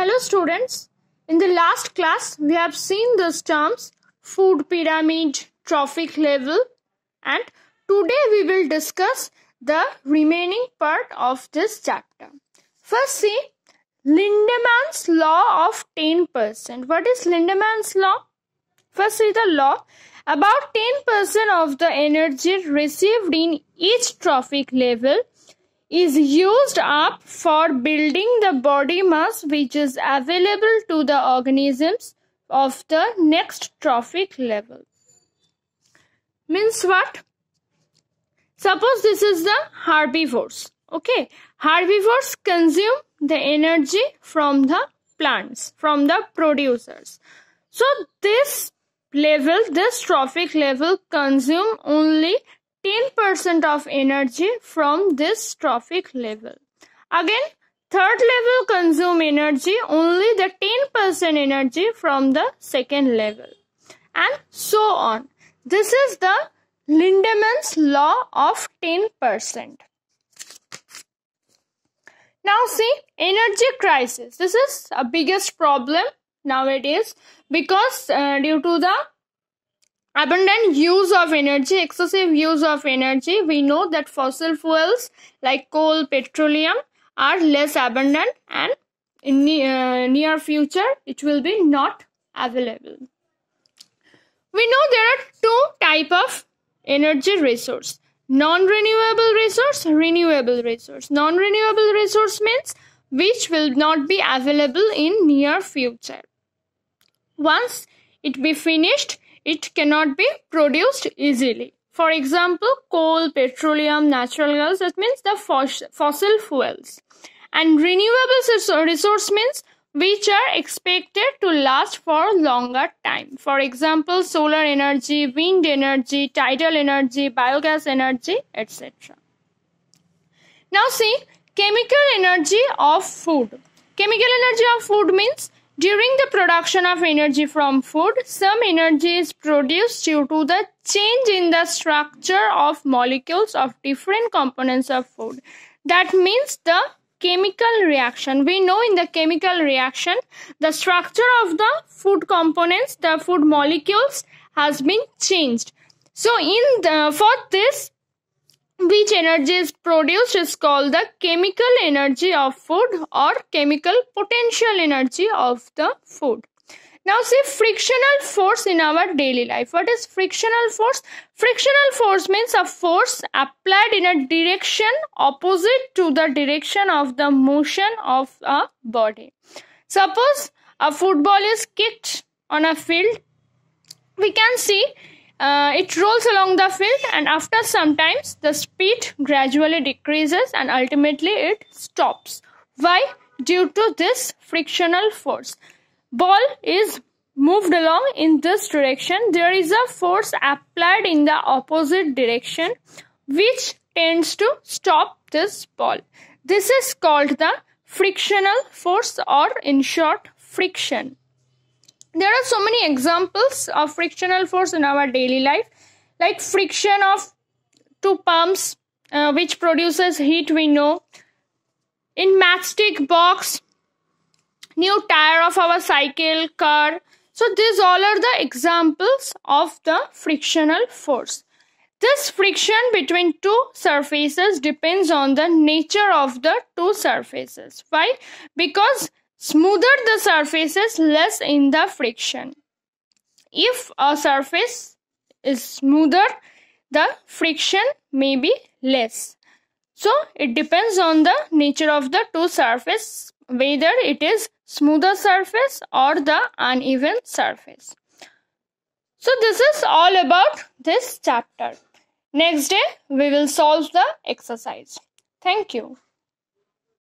Hello students. In the last class we have seen these terms food pyramid, trophic level and today we will discuss the remaining part of this chapter. First see Lindemann's law of 10%. What is Lindemann's law? First see the law. About 10% of the energy received in each trophic level is used up for building the body mass which is available to the organisms of the next trophic level. Means what? Suppose this is the herbivores. Okay. Herbivores consume the energy from the plants, from the producers. So this level, this trophic level consume only 10% of energy from this trophic level. Again, third level consume energy, only the 10% energy from the second level. And so on. This is the Lindemann's law of 10%. Now see, energy crisis. This is a biggest problem nowadays because uh, due to the abundant use of energy excessive use of energy. We know that fossil fuels like coal petroleum are less abundant and in uh, near future it will be not available. We know there are two type of energy resource. Non-renewable resource renewable resource. Non-renewable resource means which will not be available in near future. Once it be finished it cannot be produced easily. For example, coal, petroleum, natural gas, that means the fossil fuels. And renewable resource means which are expected to last for longer time. For example, solar energy, wind energy, tidal energy, biogas energy, etc. Now see, chemical energy of food. Chemical energy of food means during the production of energy from food, some energy is produced due to the change in the structure of molecules of different components of food. That means the chemical reaction. We know in the chemical reaction, the structure of the food components, the food molecules has been changed. So in the, for this, energy is produced is called the chemical energy of food or chemical potential energy of the food. Now see frictional force in our daily life. What is frictional force? Frictional force means a force applied in a direction opposite to the direction of the motion of a body. Suppose a football is kicked on a field. We can see uh, it rolls along the field and after some times the speed gradually decreases and ultimately it stops. Why? Due to this frictional force. Ball is moved along in this direction. There is a force applied in the opposite direction which tends to stop this ball. This is called the frictional force or in short friction there are so many examples of frictional force in our daily life like friction of two pumps uh, which produces heat we know. In matchstick box new tire of our cycle car. So these all are the examples of the frictional force. This friction between two surfaces depends on the nature of the two surfaces. Why? Because Smoother the surfaces, less in the friction. If a surface is smoother, the friction may be less. So it depends on the nature of the two surface, whether it is smoother surface or the uneven surface. So this is all about this chapter. Next day we will solve the exercise. Thank you.